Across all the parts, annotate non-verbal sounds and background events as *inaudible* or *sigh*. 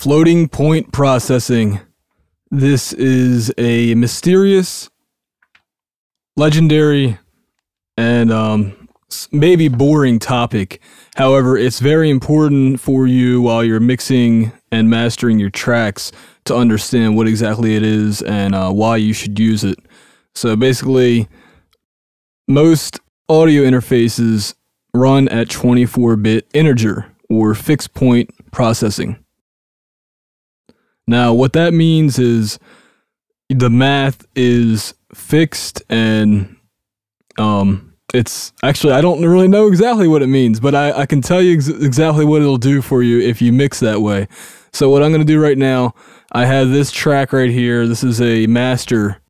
Floating point processing. This is a mysterious, legendary, and um, maybe boring topic. However, it's very important for you while you're mixing and mastering your tracks to understand what exactly it is and uh, why you should use it. So basically, most audio interfaces run at 24 bit integer or fixed point processing. Now, what that means is the math is fixed and um, it's actually, I don't really know exactly what it means, but I, I can tell you ex exactly what it'll do for you if you mix that way. So, what I'm going to do right now, I have this track right here. This is a master.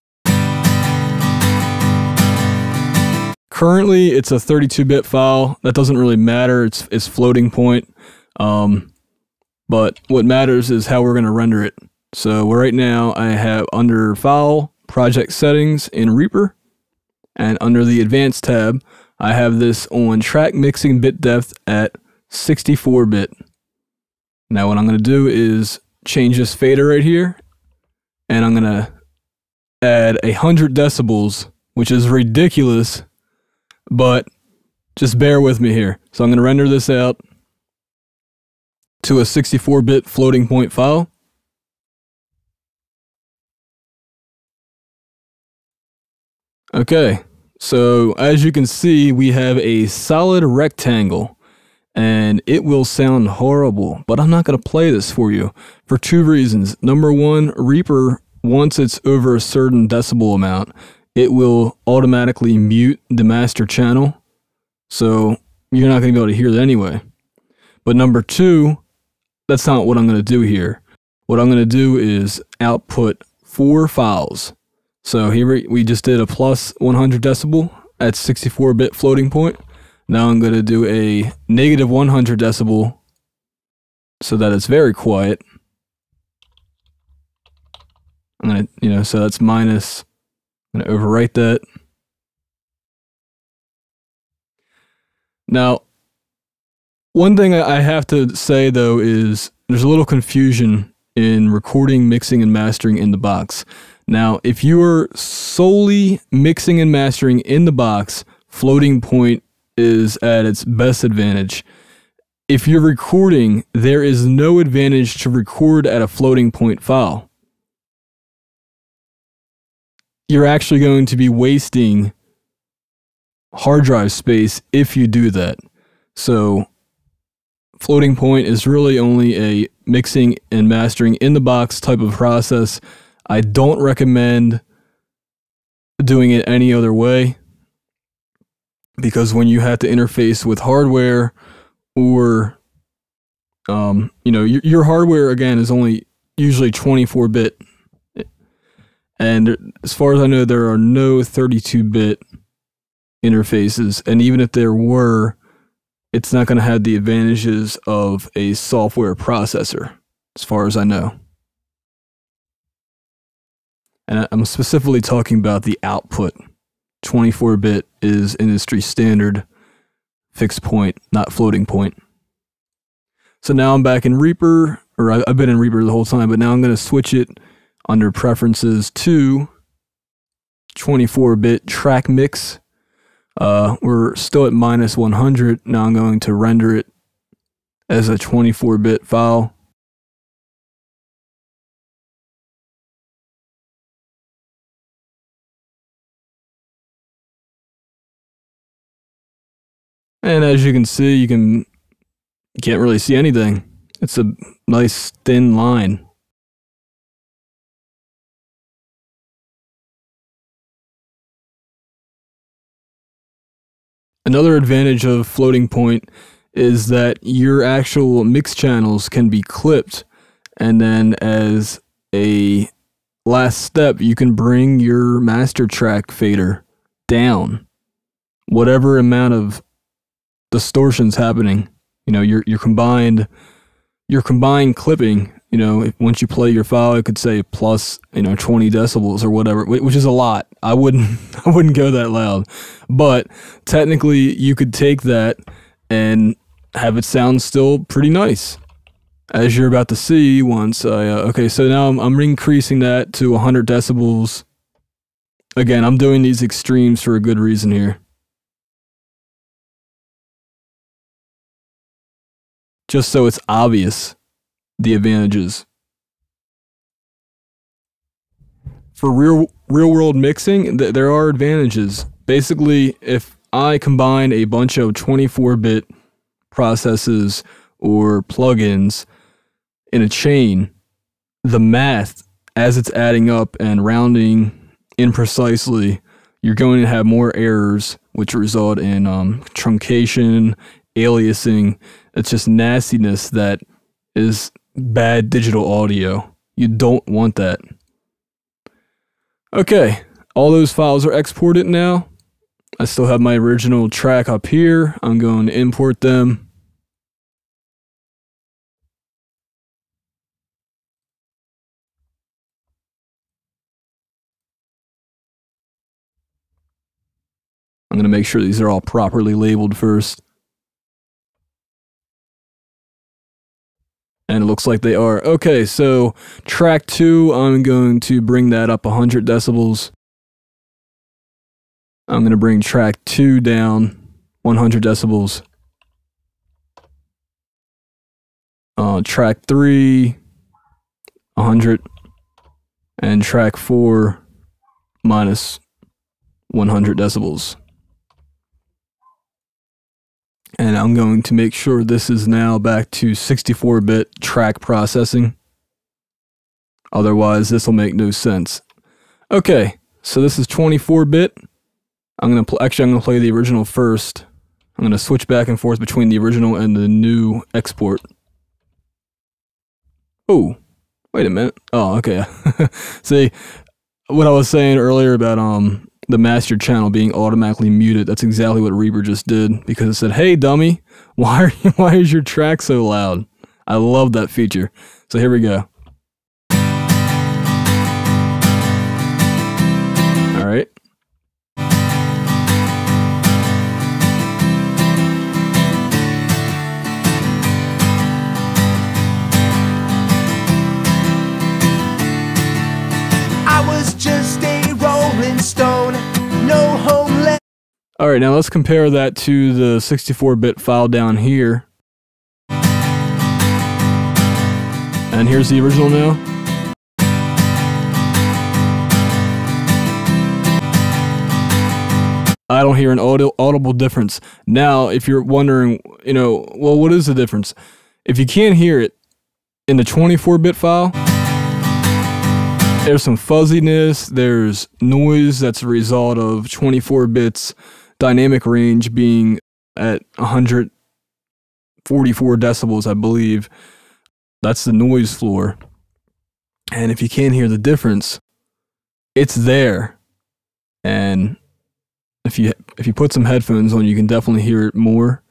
Currently, it's a 32 bit file. That doesn't really matter, it's, it's floating point. Um, but what matters is how we're going to render it. So right now I have under File, Project Settings in Reaper, and under the Advanced tab, I have this on Track Mixing Bit Depth at 64 bit. Now what I'm going to do is change this fader right here, and I'm going to add a 100 decibels, which is ridiculous, but just bear with me here. So I'm going to render this out to a 64-bit floating point file. Okay, so as you can see, we have a solid rectangle and it will sound horrible, but I'm not going to play this for you for two reasons. Number one, Reaper, once it's over a certain decibel amount, it will automatically mute the master channel. So you're not going to be able to hear it anyway. But number two, that's not what I'm going to do here. What I'm going to do is output four files. So here we just did a plus 100 decibel at 64 bit floating point. Now I'm going to do a negative 100 decibel so that it's very quiet. I'm going to, you know, so that's minus, I'm going to overwrite that. Now, one thing I have to say though is there's a little confusion in recording, mixing, and mastering in the box. Now, if you are solely mixing and mastering in the box, floating point is at its best advantage. If you're recording, there is no advantage to record at a floating point file. You're actually going to be wasting hard drive space if you do that. So floating point is really only a mixing and mastering in the box type of process. I don't recommend doing it any other way because when you have to interface with hardware or um, you know your, your hardware again is only usually 24 bit and as far as I know there are no 32 bit interfaces and even if there were it's not going to have the advantages of a software processor, as far as I know. And I'm specifically talking about the output. 24 bit is industry standard fixed point, not floating point. So now I'm back in Reaper, or I've been in Reaper the whole time, but now I'm going to switch it under preferences to 24 bit track mix uh, we're still at minus 100. Now I'm going to render it as a 24-bit file. And as you can see, you can can't really see anything. It's a nice thin line. Another advantage of floating point is that your actual mix channels can be clipped and then as a last step you can bring your master track fader down. Whatever amount of distortions happening you know your your combined your combined clipping you know, once you play your file, it could say plus, you know, 20 decibels or whatever, which is a lot. I wouldn't, *laughs* I wouldn't go that loud, but technically you could take that and have it sound still pretty nice. as you're about to see once I, uh, okay, so now I'm, I'm increasing that to 100 decibels. Again, I'm doing these extremes for a good reason here. Just so it's obvious the advantages. For real real world mixing, th- there are advantages. Basically, if I combine a bunch of 24 bit processes or plugins in a chain, the math as it's adding up and rounding imprecisely, you're going to have more errors, which result in um, truncation, aliasing. It's just nastiness that is bad digital audio. You don't want that. Okay, all those files are exported now. I still have my original track up here. I'm going to import them. I'm going to make sure these are all properly labeled first. Looks like they are. Okay, so track two, I'm going to bring that up 100 decibels. I'm going to bring track two down 100 decibels. Uh, track three, 100. And track four, minus 100 decibels and I'm going to make sure this is now back to 64-bit track processing. Otherwise, this will make no sense. Okay, so this is 24-bit. I'm gonna actually I'm gonna play the original first. I'm gonna switch back and forth between the original and the new export. Oh, wait a minute. Oh, okay. *laughs* See, what I was saying earlier about um the master channel being automatically muted. That's exactly what Reaper just did because it said, "Hey, dummy, *laughs* why are you, why is your track so loud?" I love that feature. So here we go. All right. All right, now let's compare that to the 64-bit file down here. And here's the original now. I don't hear an audi- audible difference. Now, if you're wondering, you know, well, what is the difference? If you can't hear it in the 24-bit file, there's some fuzziness, there's noise that's a result of 24 bits dynamic range being at 144 decibels, I believe. That's the noise floor. And if you can't hear the difference, it's there. And if you if you put some headphones on, you can definitely hear it more,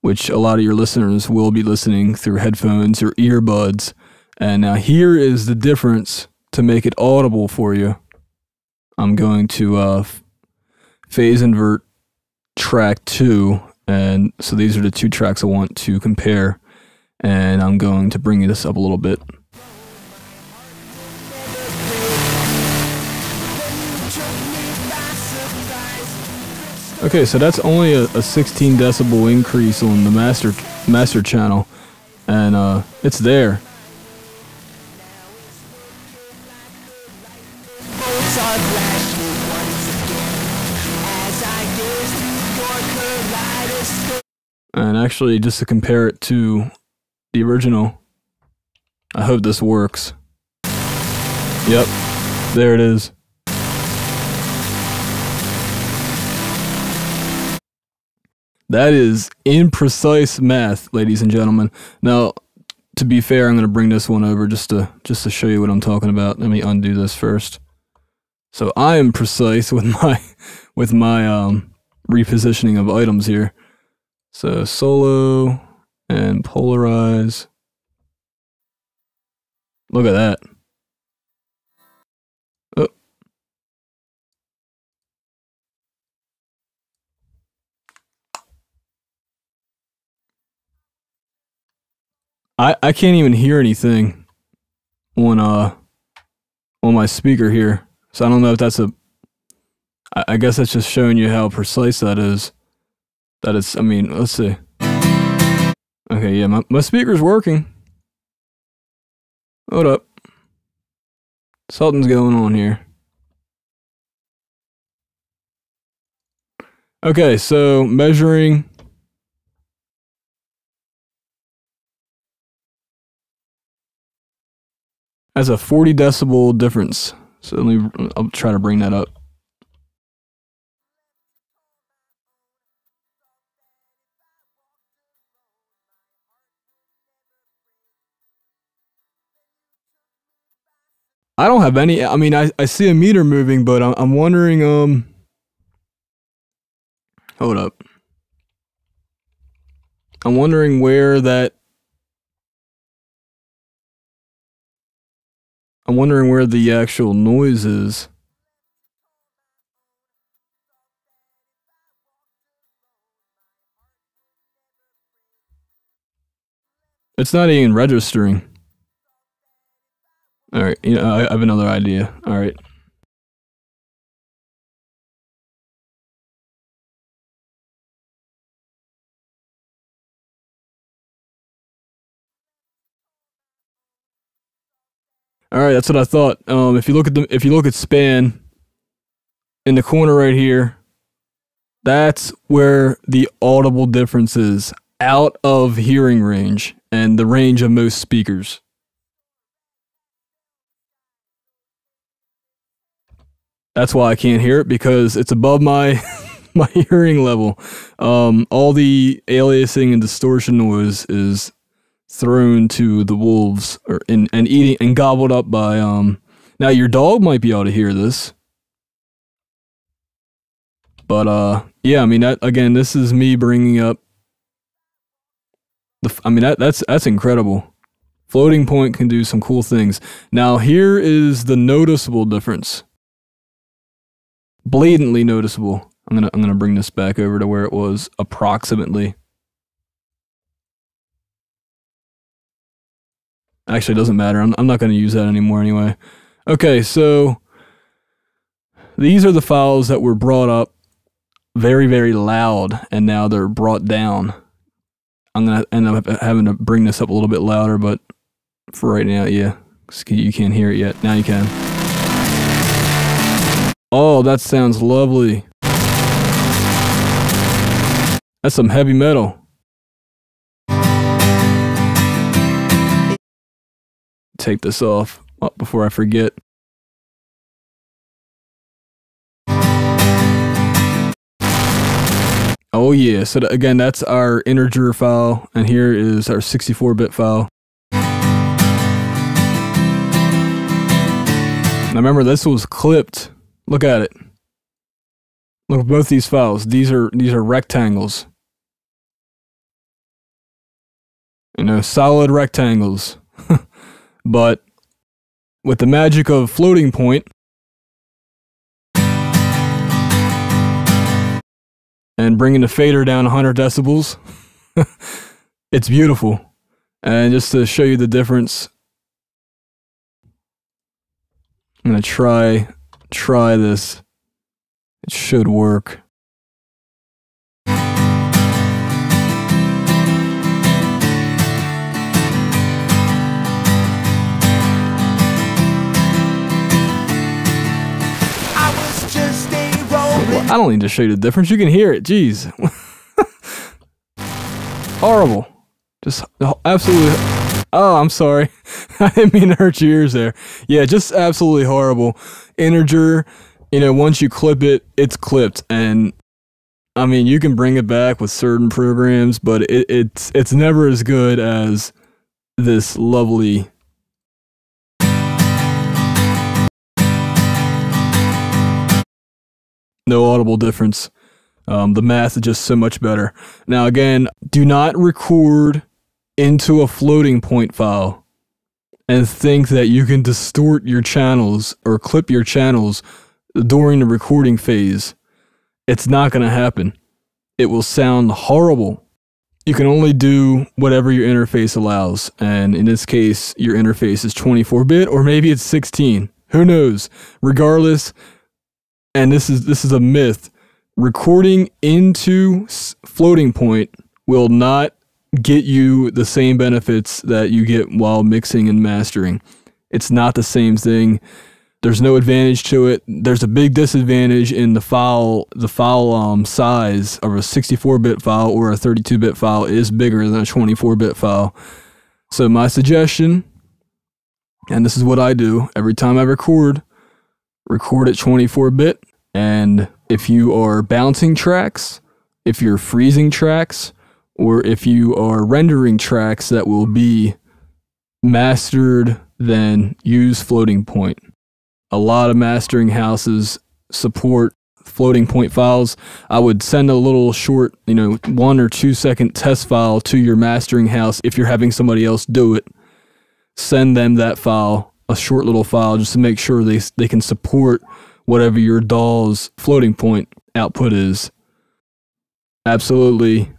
which a lot of your listeners will be listening through headphones or earbuds. And now here is the difference to make it audible for you. I'm going to uh, phase invert track two. And so these are the two tracks I want to compare. And I'm going to bring this up a little bit. Okay, so that's only a, a 16 decibel increase on the master master channel, and uh, it's there. And actually, just to compare it to the original, I hope this works. Yep, there it is. That is imprecise math, ladies and gentlemen. Now, to be fair, I'm going to bring this one over just to just to show you what I'm talking about. Let me undo this first. So I am precise with *laughs* my with my um, repositioning of items here. So solo and polarize. Look at that. Oh. I I can't even hear anything on uh on my speaker here. So I don't know if that's a. I, I guess that's just showing you how precise that is. That is. I mean, let's see. Okay, yeah, my my speaker's working. Hold up. Something's going on here. Okay, so measuring. That's a 40 decibel difference. So let me, I'll try to bring that up. I don't have any. I mean, I, I see a meter moving, but I'm, I'm wondering. Um, hold up. I'm wondering where that. I'm wondering where the actual noise is. It's not even registering. All right, you know, I have another idea. All right. All right, that's what I thought. Um, if you look at the if you look at span in the corner right here, that's where the audible difference is out of hearing range and the range of most speakers. That's why I can't hear it because it's above my *laughs* my hearing level. Um, all the aliasing and distortion noise is thrown to the wolves or and, and eating and gobbled up by um now your dog might be able to hear this. But uh yeah i mean that again this is me bringing up the i mean that that's that's incredible. Floating point can do some cool things. Now here is the noticeable difference blatantly noticeable i'm gonna i'm gonna bring this back over to where it was approximately Actually, it doesn't matter. I'm, I'm not to use that anymore anyway. Okay, so these are the files that were brought up very, very loud, and now they're brought down. I'm to end up having to bring this up a little bit louder, but for right now, yeah, you can't hear it yet. Now you can. Oh, that sounds lovely. That's some heavy metal. take this off oh, before I forget. Oh yeah, so again, that's our integer file, and here is our 64-bit file. Now remember, this was clipped. Look at it. Look at both these files. These are these are rectangles. You know, solid rectangles. *laughs* But with the magic of floating point and bringing the fader down 100 decibels, *laughs* it's beautiful. And just to show you the difference, I'm gonna try try this. It should work. I don't need to show you the difference. You can hear it. Jeez. *laughs* Horrible. Just absolutely. Oh, I'm sorry. *laughs* I didn't mean to hurt your ears there. Yeah, just absolutely horrible. Integer, you know, once you clip it, it's clipped. And I mean, you can bring it back with certain programs, but it, it's it's never as good as this lovely no audible difference. Um, the math is just so much better. Now, again, do not record into a floating point file and think that you can distort your channels or clip your channels during the recording phase. It's not going to happen. It will sound horrible. you can only do whatever your interface allows. And in this case, your interface is 24 bit or maybe it's 16. Who knows? Regardless, and this is this is a myth. Recording into floating point will not get you the same benefits that you get while mixing and mastering. It's not the same thing. There's no advantage to it. There's a big disadvantage in the file. The file um, size of a 64-bit file or a 32-bit file is bigger than a 24-bit file. So my suggestion, and this is what I do every time I record, record at 24-bit. And if you are bouncing tracks, if you're freezing tracks, or if you are rendering tracks that will be mastered, then use floating point. A lot of mastering houses support floating point files. I would send a little short, you know, one or two second test file to your mastering house if you're having somebody else do it. Send them that file, a short little file, just to make sure they, they can support whatever your DAW's floating point output is. Absolutely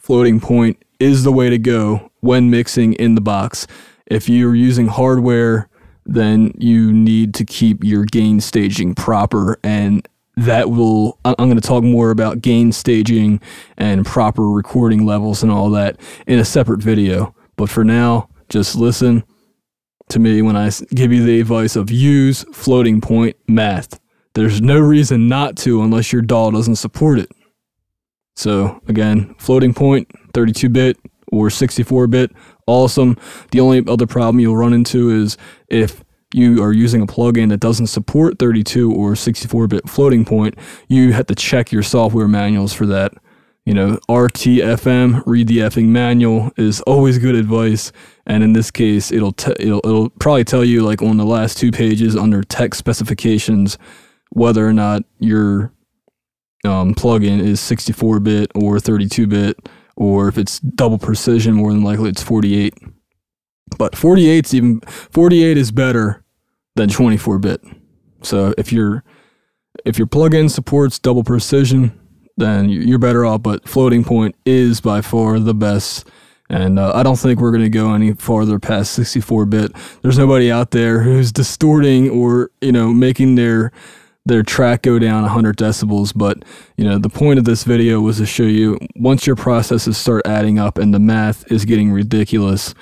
floating point is the way to go when mixing in the box. If you're using hardware, then you need to keep your gain staging proper and that will i'm going to talk more about gain staging and proper recording levels and all that in a separate video. But for now just listen to me when i give you the advice of use floating point math. There's no reason not to unless your DAW doesn't support it so again, floating point, 32 bit or 64 bit, awesome. The only other problem you'll run into is if you are using a plugin that doesn't support 32 or 64 bit floating point, you have to check your software manuals for that. You know, RTFM, read the effing manual is always good advice. And in this case, it'll, it'll, it'll probably tell you like on the last two pages under tech specifications whether or not your um, plugin is 64 bit or 32 bit, or if it's double precision, more than likely it's 48. But 48's even 48 is better than 24 bit. So if your if your plugin supports double precision, then you're better off. But floating point is by far the best. And uh, I don't think we're going to go any farther past 64 bit. There's nobody out there who's distorting or, you know, making their their track go down 100 decibels but you know the point of this video was to show you once your processes start adding up and the math is getting ridiculous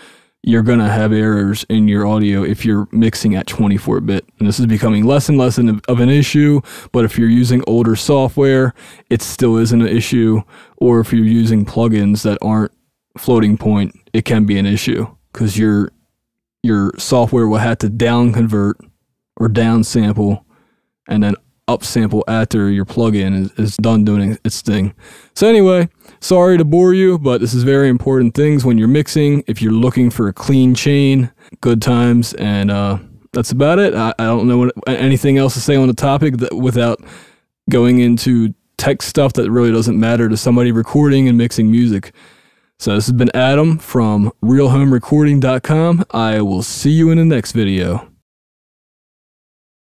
you're going to have errors in your audio if you're mixing at 24 bit. And this is becoming less and less of an issue but if you're using older software it still is an issue or if you're using plugins that aren't floating point it can be an issue because your your software will have to down convert or down sample and then upsample after your plugin is, is done doing its thing. So anyway, sorry to bore you, but this is very important things when you're mixing. If you're looking for a clean chain, good times, and uh, that's about it. I, I don't know what, anything else to say on the topic that, without going into tech stuff that really doesn't matter to somebody recording and mixing music. So this has been Adam from realhomerecording.com. I will see you in the next video.